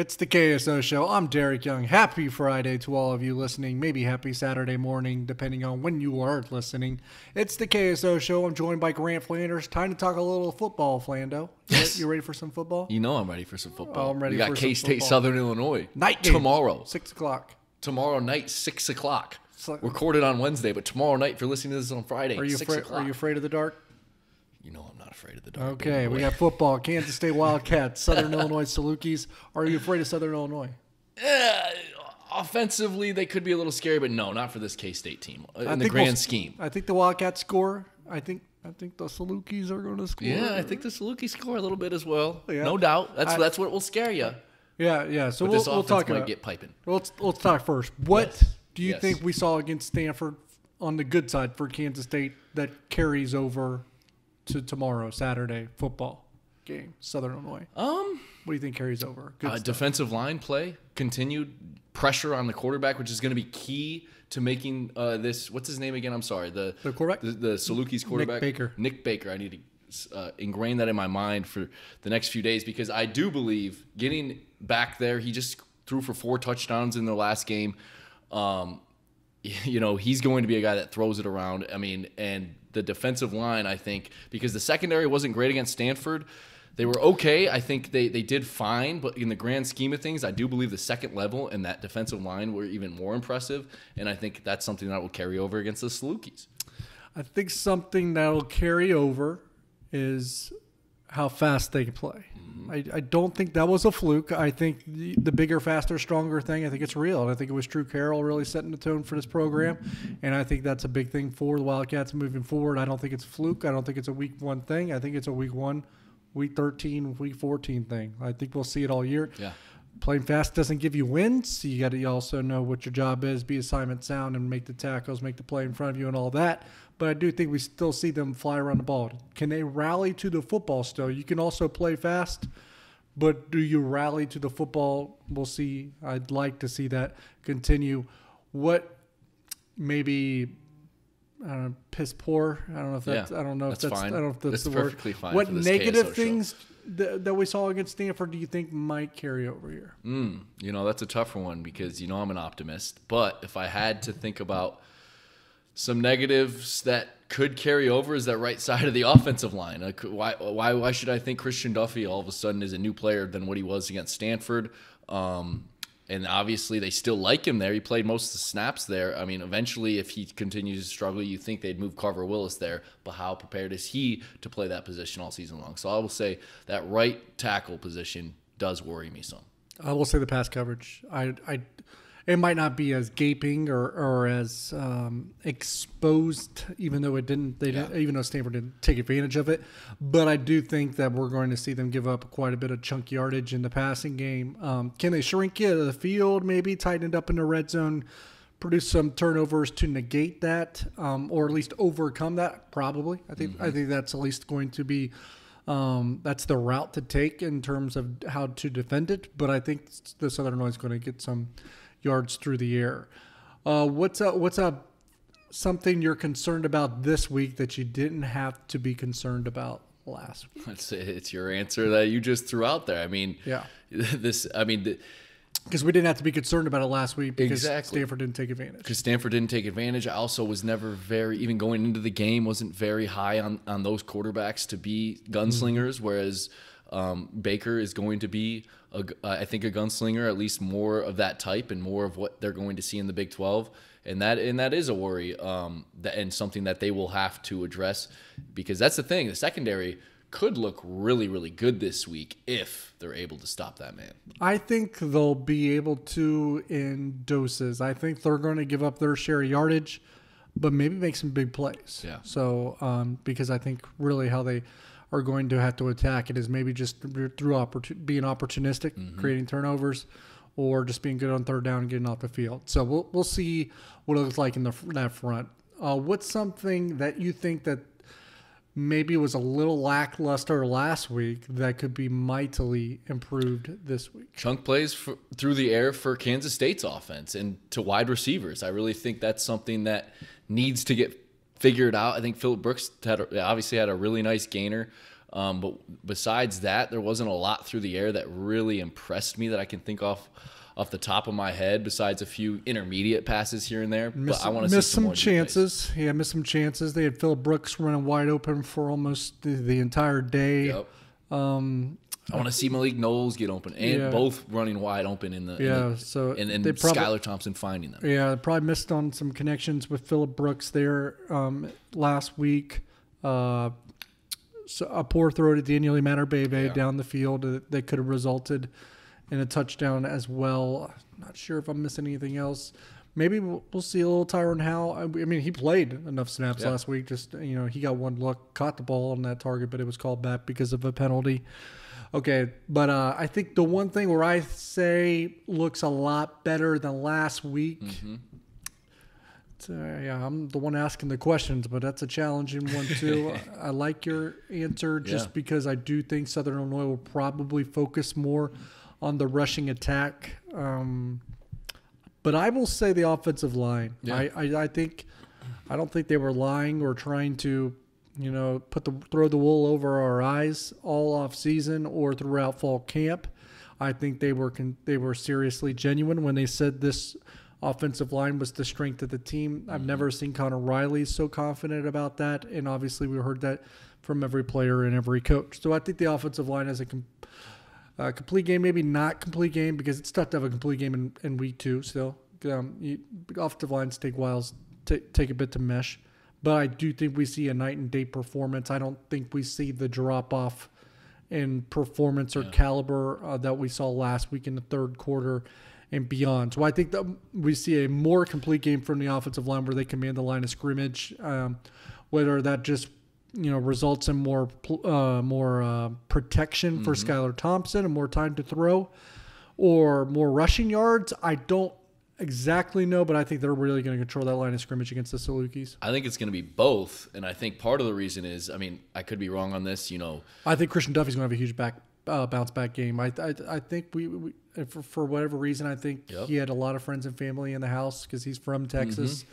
It's the KSO show. I'm Derek Young. Happy Friday to all of you listening. Maybe happy Saturday morning, depending on when you are listening. It's the KSO show. I'm joined by Grant Flanders. Time to talk a little football, Flando. Yes. You ready for some football? You know I'm ready for some football. Oh, I'm ready We got K State. Southern Illinois Night game. tomorrow. Six o'clock. Tomorrow night, six o'clock. So- Recorded on Wednesday, but tomorrow night, if you're listening to this on Friday, Are you six afraid? o'clock. Are you afraid of the dark? You know I'm not afraid of the dark. Okay, we got football. Kansas State Wildcats, Southern Illinois Salukis. Are you afraid of Southern Illinois? Eh, offensively, they could be a little scary, but no, not for this K State team uh, in the think we'll- grand scheme. I think the Wildcats score. I think I think the Salukis are going to score. Yeah, I think the Salukis score a little bit as well. Yeah. No doubt. That's I- that's what will scare you. Yeah, yeah. So But we'll, this we'll talk about. get piping. Let's let's talk first. What Yes. do you Yes. think we saw against Stanford on the good side for Kansas State that carries over to tomorrow, Saturday football game, Southern Illinois? Um, What do you think carries over? Good uh, defensive line play, continued pressure on the quarterback, which is going to be key to making uh, this. What's his name again? I'm sorry. The The quarterback? the, the Salukis quarterback, Nic Baker. Nic Baker. I need to uh, ingrain that in my mind for the next few days because I do believe getting back there. He just threw for four touchdowns in the last game. Um, you know, he's going to be a guy that throws it around. I mean, and the defensive line, I think, because the secondary wasn't great against Stanford. They were okay. I think they, they did fine, but in the grand scheme of things, I do believe the second level and that defensive line were even more impressive. And I think that's something that will carry over against the Salukis. I think something that'll carry over is how fast they can play. I, I don't think that was a fluke. I think the, the bigger, faster, stronger thing, I think it's real. And I think it was Drew Carroll really setting the tone for this program. And I think that's a big thing for the Wildcats moving forward. I don't think it's a fluke. I don't think it's a week one thing. I think it's a week one, week 13, week 14 thing. I think we'll see it all year. Yeah. Playing fast doesn't give you wins. You got to also know what your job is, be assignment sound, and make the tackles, make the play in front of you, and all that. But I do think we still see them fly around the ball. Can they rally to the football still? You can also play fast, but do you rally to the football? We'll see. I'd like to see that continue. What maybe I don't know, piss poor. I don't know if that's. Yeah, I don't know if that's that's. fine. I don't know if that's, That's the word. perfectly fine What negative things that, that we saw against Stanford do you think might carry over here? Mm, you know, that's a tougher one because, you know, I'm an optimist. But if I had to think about some negatives that could carry over is that right side of the offensive line. Like, why, why, why should I think Christian Duffy all of a sudden is a new player than what he was against Stanford? Um, and obviously, they still like him there. He played most of the snaps there. I mean, eventually, if he continues to struggle, you think they'd move Carver Willis there. But how prepared is he to play that position all season long? So I will say that right tackle position does worry me some. I will say the pass coverage. I, I, it might not be as gaping or, or as um, exposed, even though it didn't. They didn't, even though Stanford didn't take advantage of it. But I do think that we're going to see them give up quite a bit of chunk yardage in the passing game. Um, can they shrink it the field? Maybe tighten it up in the red zone. Produce some turnovers to negate that, um, or at least overcome that. Probably, I think. I think that's at least going to be um, that's the route to take in terms of how to defend it. But I think the Southern Illinois is going to get some yards through the air. Uh, what's a what's a something you're concerned about this week that you didn't have to be concerned about last week? It's, it's your answer that you just threw out there. I mean, Yeah. this. I mean, the, Because we didn't have to be concerned about it last week because Exactly. Stanford didn't take advantage. because Stanford didn't take advantage. I also was never very, even going into the game, wasn't very high on, on those quarterbacks to be gunslingers, whereas um, Baker is going to be, a, g- I think, a gunslinger, at least more of that type and more of what they're going to see in the Big 12. And that and that is a worry, um, that, and something that they will have to address because that's the thing. The secondary could look really, really good this week if they're able to stop that man. I think they'll be able to in doses. I think they're going to give up their share of yardage, but maybe make some big plays. Yeah. So, um, because I think really how they are going to have to attack it is maybe just through opportu- being opportunistic, creating turnovers, or just being good on third down and getting off the field. So we'll we'll see what it looks like in the that front. Uh, what's something that you think that maybe was a little lackluster last week that could be mightily improved this week? chunk plays for, through the air for Kansas State's offense and to wide receivers. I really think that's something that needs to get figured out. I think Phillip Brooks had a, obviously had a really nice gainer Um, but besides that, there wasn't a lot through the air that really impressed me that I can think off off the top of my head. Besides a few intermediate passes here and there, Miss, but I want to miss some, plays. chances. Yeah, missed some chances. They had Phillip Brooks running wide open for almost the, the entire day. Yep. Um, I want to see Malik Knowles get open and Yeah. both running wide open in the in Yeah, the- so and, and they Skylar Thompson finding them. Yeah, probably missed on some connections with Phillip Brooks there um, last week. Uh, so a poor throw to Daniel Imatorbhebhe Yeah. down the field uh, that could have resulted in a touchdown as well. Not sure if I'm missing anything else. Maybe we'll, we'll see a little Tyron Howe. I I mean, he played enough snaps Yeah. last week. Just you know, he got one look, caught the ball on that target, but it was called back because of a penalty. Okay, but uh, I think the one thing where I say looks a lot better than last week. Mm-hmm. So, yeah, I'm the one asking the questions, but that's a challenging one too. I like your answer just Yeah. because I do think Southern Illinois will probably focus more on the rushing attack. Um, but I will say the offensive line. Yeah. I, I, I think I don't think they were lying or trying to, you know, put the throw the wool over our eyes all off season or throughout fall camp. I think they were con- they were seriously genuine when they said this offensive line was the strength of the team. I've never seen Conor Riley so confident about that, and obviously we heard that from every player and every coach. So I think the offensive line has a com- uh, complete game, maybe not complete game because it's tough to have a complete game in, in week two. Still, um, you, offensive lines take whiles t- take a bit to mesh, but I do think we see a night and day performance. I don't think we see the drop off in performance or caliber uh, that we saw last week in the third quarter and beyond. So I think that we see a more complete game from the offensive line where they command the line of scrimmage. Um, whether that just you know results in more uh, more uh, protection for Skylar Thompson and more time to throw, or more rushing yards, I don't exactly know, but I think they're really going to control that line of scrimmage against the Salukis. I think it's going to be both, and I think part of the reason is, I mean, I could be wrong on this. You know, I think Christian Duffy's going to have a huge back uh, bounce back game. I I, I think we, we for, for whatever reason I think Yep. he had a lot of friends and family in the house because he's from Texas.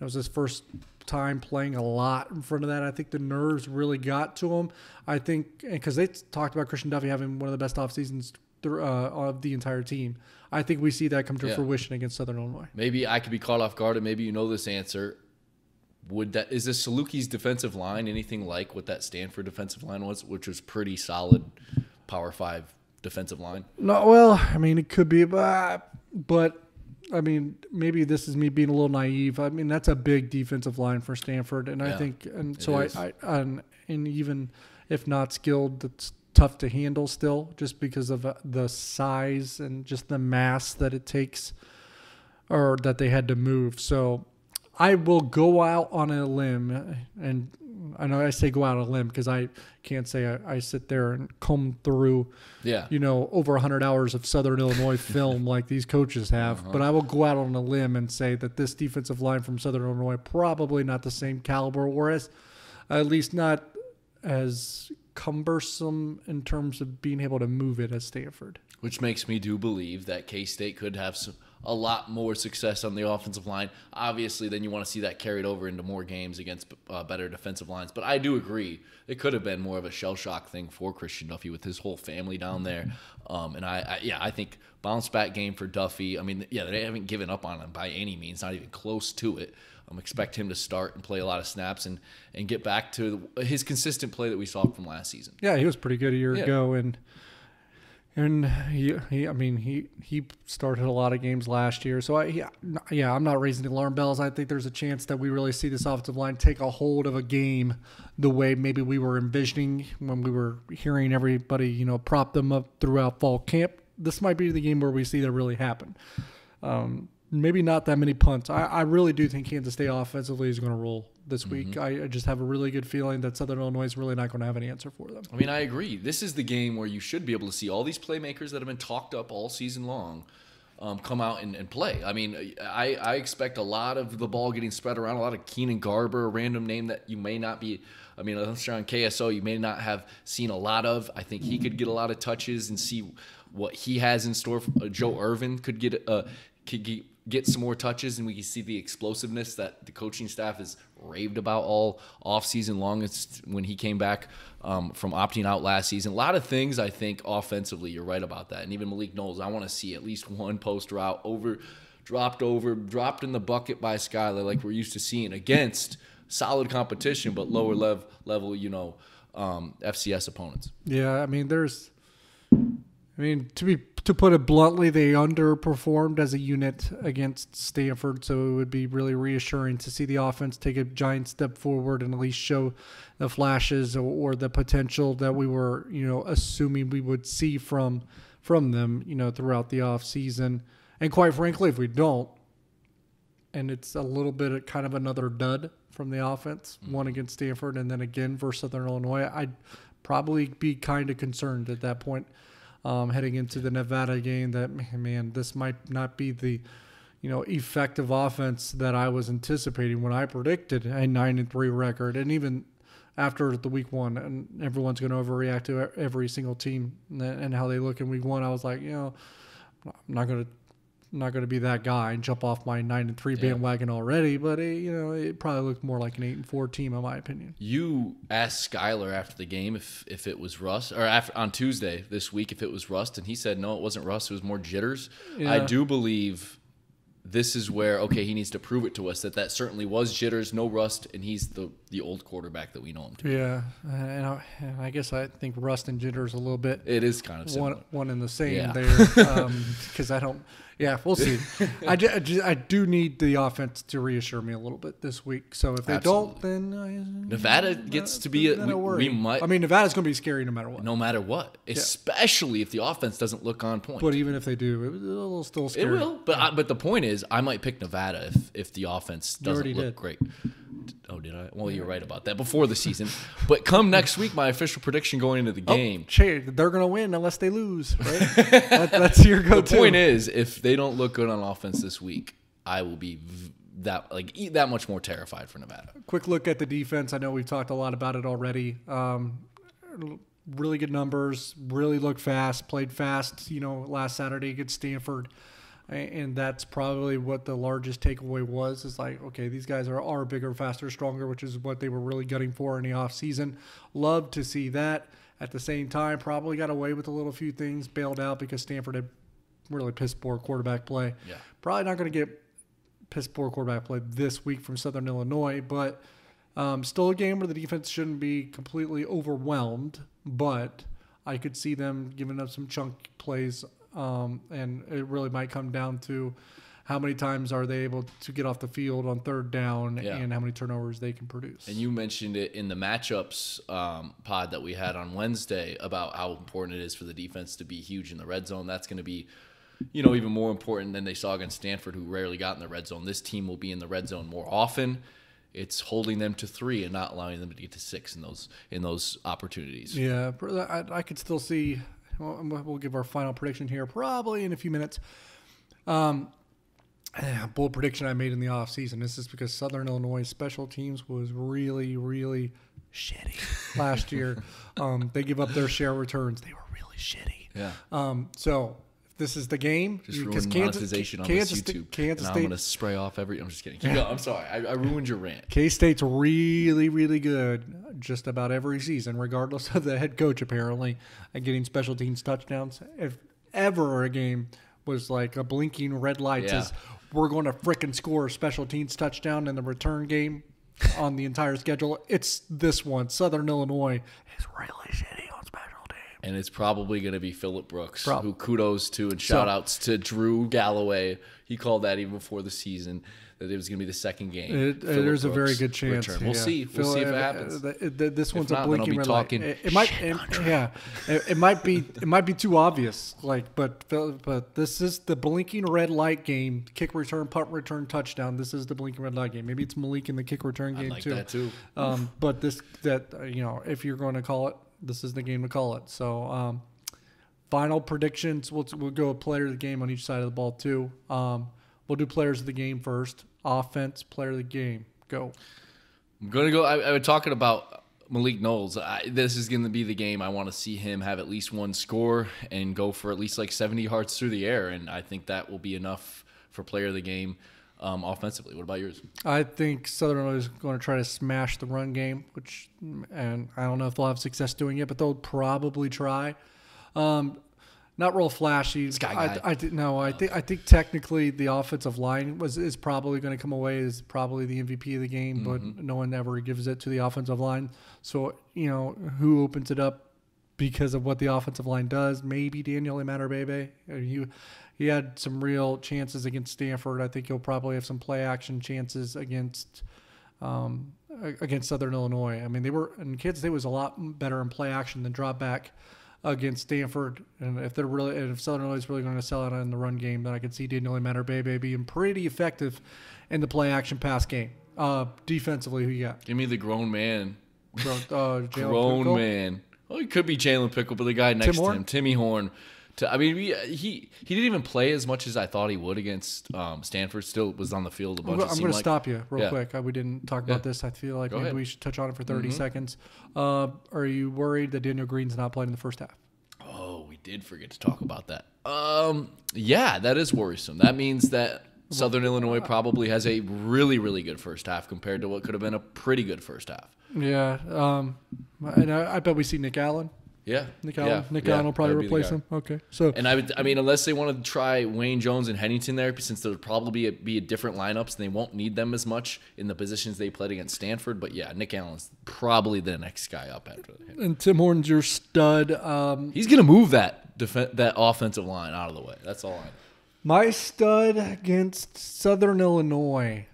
It was his first time playing a lot in front of that. I think the nerves really got to him. I think because they talked about Christian Duffy having one of the best off seasons through, uh, of the entire team. I think we see that come to Yeah. fruition against Southern Illinois. maybe I could be caught off guard, and maybe you know this answer. Would that is this Saluki's defensive line anything like what that Stanford defensive line was, which was pretty solid, Power Five defensive line? No, well, I mean, it could be, but, but I mean, maybe this is me being a little naive. I mean, that's a big defensive line for Stanford, and I think, and so I. I, and, and even if not skilled, it's tough to handle still, just because of uh, the size and just the mass that it takes, or that they had to move. So, I will go out on a limb, and I know I say go out on a limb because I can't say I, I sit there and comb through Yeah, you know, over 100 hours of Southern Illinois film like these coaches have. But I will go out on a limb and say that this defensive line from Southern Illinois probably not the same caliber, whereas at least not as cumbersome in terms of being able to move it as Stanford. which makes me do believe that K State could have some, a lot more success on the offensive line. Obviously, then you want to see that carried over into more games against uh, better defensive lines. But I do agree it could have been more of a shell shock thing for Christian Duffy with his whole family down there. Um, and I, I, yeah, I think bounce back game for Duffy. I mean, yeah, they haven't given up on him by any means, not even close to it. Um, expect him to start and play a lot of snaps and and get back to his consistent play that we saw from last season. Yeah, he was pretty good a year Yeah. ago, and and he, he, I mean, he he started a lot of games last year. So I, yeah, yeah, I'm not raising the alarm bells. I think there's a chance that we really see this offensive line take a hold of a game the way maybe we were envisioning when we were hearing everybody, you know, prop them up throughout fall camp. This might be the game where we see that really happen. Um, maybe not that many punts. I, I really do think Kansas State offensively is going to roll this week. I, I just have a really good feeling that Southern Illinois is really not going to have an answer for them. I mean, I agree. This is the game where you should be able to see all these playmakers that have been talked up all season long um, come out and, and play. I mean, I, I expect a lot of the ball getting spread around, a lot of Keenan Garber, a random name that you may not be. I mean, unless you're on KSO, you may not have seen a lot of. I think he could get a lot of touches and see what he has in store. Uh, Joe Ervin could get uh, could get get some more touches and we can see the explosiveness that the coaching staff has raved about all off season long. It's when he came back um, from opting out last season. A lot of things I think offensively, you're right about that. And even Malik Knowles, I want to see at least one post route over, dropped over, dropped in the bucket by Skylar like we're used to seeing against solid competition, but lower level level, you know, um, FCS opponents. Yeah, I mean, there's, I mean, to be to put it bluntly, they underperformed as a unit against Stanford, so it would be really reassuring to see the offense take a giant step forward and at least show the flashes or, or the potential that we were, you know, assuming we would see from from them, you know, throughout the off season. And quite frankly, if we don't, and it's a little bit of kind of another dud from the offense, mm-hmm. one against Stanford and then again versus Southern Illinois, I'd probably be kind of concerned at that point um, heading into the Nevada game that man, this might not be the you know effective offense that I was anticipating when I predicted a nine and three record, and even after the week one, and everyone's going to overreact to every single team and how they look in week one. I was like, you know, I'm not going to I'm not going to be that guy and jump off my nine and three bandwagon yeah. already, but it, you know it probably looked more like an eight and four team in my opinion. You asked Skylar after the game if if it was rust or after, on Tuesday this week if it was rust, and he said no, it wasn't rust. It was more jitters. Yeah. I do believe this is where okay he needs to prove it to us that that certainly was jitters no rust and he's the the old quarterback that we know him to yeah and I, and I guess i think rust and jitters a little bit it is kind of similar. one one in the same yeah. there because um, i don't yeah, we'll see. I, do, I, do, I, do need the offense to reassure me a little bit this week. So if they Absolutely. don't, then uh, Nevada gets uh, to be. A, we, we, might. I mean, Nevada's going to be scary no matter what. No matter what, yeah. especially if the offense doesn't look on point. But even if they do, it will still scary. It will. But I, but the point is, I might pick Nevada if if the offense doesn't look did. great. Oh, did I? Well, you're right about that before the season. but come next week, my official prediction going into the oh, game. Oh, they're going to win unless they lose, right? that, that's your go-to. The point is, if they don't look good on offense this week, I will be that like that much more terrified for Nevada. Quick look at the defense. I know we've talked a lot about it already. Um, really good numbers. Really looked fast. Played fast. You know, last Saturday against Stanford and that's probably what the largest takeaway was is like okay these guys are, are bigger faster stronger which is what they were really gutting for in the off season love to see that. At the same time probably got away with a little few things bailed out because stanford had really piss poor quarterback play. Yeah. Probably not going to get piss poor quarterback play this week from southern illinois but um, still a game where the defense shouldn't be completely overwhelmed but i could see them giving up some chunk plays um, and it really might come down to how many times are they able to get off the field on third down yeah. and how many turnovers they can produce. And you mentioned it in the matchups um, pod that we had on Wednesday about how important it is for the defense to be huge in the red zone. That's going to be, you know, even more important than they saw against Stanford, who rarely got in the red zone. This team will be in the red zone more often. It's holding them to three and not allowing them to get to six in those in those opportunities. Yeah, I, I could still see well, we'll give our final prediction here probably in a few minutes. Um, bold prediction I made in the off season. This is because Southern Illinois special teams was really, really shitty last year. Um, they give up their share returns. They were really shitty. Yeah. Um, so this is the game. Just ruined Kansas, monetization on Kansas, YouTube. Kansas State. I'm gonna spray off every. I'm just kidding. Keep going. I'm sorry. I, I ruined your rant. K State's really, really good just about every season, regardless of the head coach. Apparently, at getting special teams touchdowns. If ever a game was like a blinking red light yeah. says we're going to fricking score a special teams touchdown in the return game on the entire schedule, it's this one. Southern Illinois is really shitty and it's probably going to be Phillip Brooks, Prob- who kudos to and shout so, outs to Drew Galloway. He called that even before the season that it was going to be the second game. It, there's Brooks a very good chance. Return. We'll yeah. see. We'll Phil, see if it uh, happens. Uh, this one's not, a blinking red light. It, it might, it, yeah, it, might be, it might be too obvious. Like, but but this is the blinking red light game. Kick return, punt return, touchdown. This is the blinking red light game. Maybe it's Malik in the kick return game like too. That too. Um, but this that you know, if you're going to call it this is the game to call it. So, um, final predictions. We'll, we'll go a player of the game on each side of the ball, too. Um, we'll do players of the game first. Offense, player of the game. Go. I'm going to go. I, I was talking about Malik Knowles. I, this is going to be the game I want to see him have at least one score and go for at least like 70 yards through the air. And I think that will be enough for player of the game um, offensively. What about yours? I think Southern is going to try to smash the run game, which, and I don't know if they'll have success doing it, but they'll probably try. Um, not real flashy. Sky I, guy. I, I, no, I think I think technically the offensive line was is probably going to come away as probably the MVP of the game, but Mm-hmm. no one ever gives it to the offensive line. So you know who opens it up because of what the offensive line does. Maybe Daniel Bebe. He he had some real chances against Stanford. I think he'll probably have some play action chances against um, against Southern Illinois. I mean, they were in kids. State was a lot better in play action than drop back against Stanford. And if they're really, and if Southern Illinois is really going to sell out in the run game, then I could see Daniel Bebe being pretty effective in the play action pass game. Uh, defensively, who you got? Give me the grown man. Bro, uh, grown man. Oh, he could be Jalen Pickle, but the guy next to him, Timmy Horne. To, I mean, we, he he didn't even play as much as I thought he would against um, Stanford. Still was on the field a I'm bunch. it I'm going to stop you real Yeah. quick. Uh, we didn't talk about this. I feel like Go maybe ahead. Mm-hmm. we should touch on it for 30 seconds. Uh, are you worried that Daniel Green's not playing in the first half? Oh, we did forget to talk about that. Um, yeah, that is worrisome. That means that Southern Illinois probably has a really, really good first half compared to what could have been a pretty good first half. Yeah. Um, and I, I bet we see Nick Allen. Yeah, Nick yeah, Allen. Nick yeah, Allen will probably that'd be the replace him. Okay. So And I would, I mean, unless they want to try Wayne Jones and Hennington there, since there would probably be a, be a different lineups, and they won't need them as much in the positions they played against Stanford. But yeah, Nick Allen's probably the next guy up after him. and Tim Horton's your stud. Um, He's gonna move that def- that offensive line out of the way. That's all I know. My stud against Southern Illinois.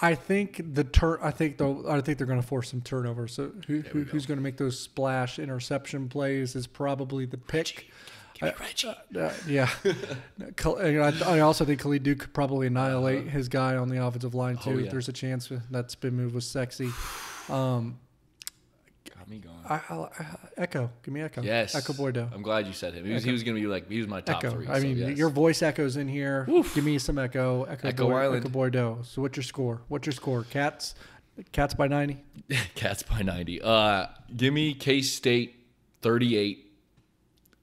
I think the turn. I think though. I think they're going to force some turnovers. So who, who who's going to make those splash interception plays is probably the pick. Give me Reggie. Uh, yeah. I, I also think Khalid Duke could probably annihilate his guy on the offensive line too. Uh-huh. Oh, yeah. There's a chance that spin move was sexy. Um, Got me going. I, I, I, Echo, give me Echo. Yes, Ekow Boye-Doe. I'm glad you said him. He was, he was gonna be like he was my top Echo. three. I so mean, yes. your voice echoes in here. Give me some Echo. Echo, Echo Boy, Island. Ekow Boye-Doe. So what's your score? What's your score? Cats, Cats by ninety. Cats by 90. Uh, give me K State 38,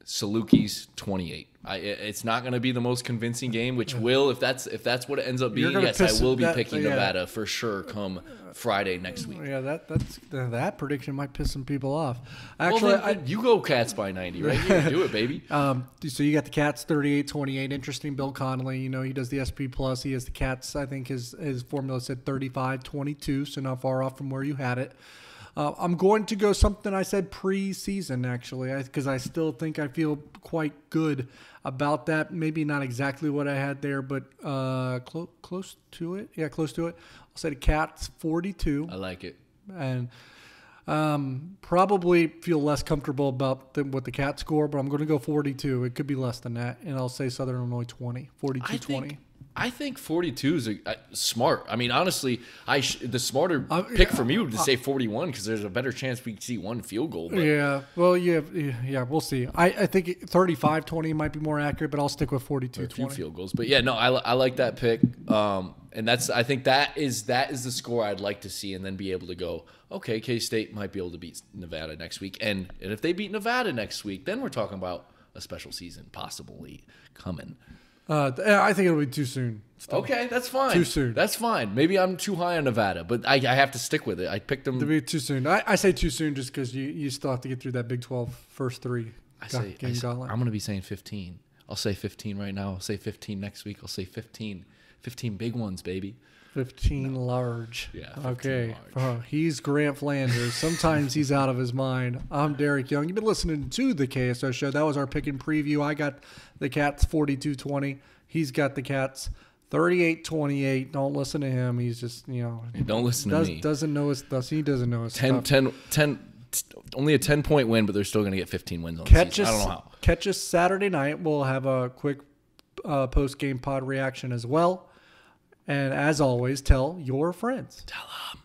Salukis 28. I, it's not going to be the most convincing game, which will, if that's if that's what it ends up being, yes, I will be that- picking yeah. Nevada for sure come Friday next week. Yeah, that that's that prediction might piss some people off. Well, Actually, then, I, you go Cats by 90, right? here. Do it, baby. Um, so you got the Cats 38 28. Interesting. Bill Connelly, you know, he does the SP plus. He has the Cats, I think his, his formula said 35 22, so not far off from where you had it. Uh, I'm going to go something I said preseason, actually, because I, still think I feel quite good about that. Maybe not exactly what I had there, but uh, clo- close to it. Yeah, close to it. I'll say the Cats 42 I like it. and um, probably feel less comfortable about the, what the cat score, but I'm going to go 42. It could be less than that, and I'll say Southern Illinois 20, 42 I 20. think, I think 42 is a, uh, smart. I mean, honestly, I sh- the smarter Uh, pick for me would be to say 41 because there's a better chance we see one field goal. But Yeah, well, yeah, yeah, we'll see. I, I think 35 20 might be more accurate, but I'll stick with 42 a few 20. field goals. But yeah, no, I, I like that pick. Um, and that's I think that is that is the score I'd like to see, and then be able to go, okay, K State might be able to beat Nevada next week, and and if they beat Nevada next week, then we're talking about a special season possibly coming. Uh, I think it'll be too soon. still. Okay, that's fine. Too soon. That's fine. Maybe I'm too high on Nevada, but I, I have to stick with it. I picked them. It'll be too soon. I, I say too soon just because you, you still have to get through that Big 12 first three I say, I say-. I'm going to be saying 15. I'll say 15 right now. I'll say 15 next week. I'll say 15. 15 big ones, baby. 15 large. Yeah, 15 Okay. large. Oh, he's Grant Flanders. Sometimes he's out of his mind. I'm Derek Young. You've been listening to the KSO show. That was our pick and preview. I got the Cats 42 20. He's got the Cats 38 28. Don't listen to him. He's just, you know, Don't listen does, to me. doesn't know his stuff. He doesn't know his 10, stuff. 10, 10, only a 10 point win, but they're still going to get 15 wins on Catch the season. us, I don't know how. catch us Saturday night. We'll have a quick uh, post game pod reaction as well. And as always, tell your friends. Tell 'em.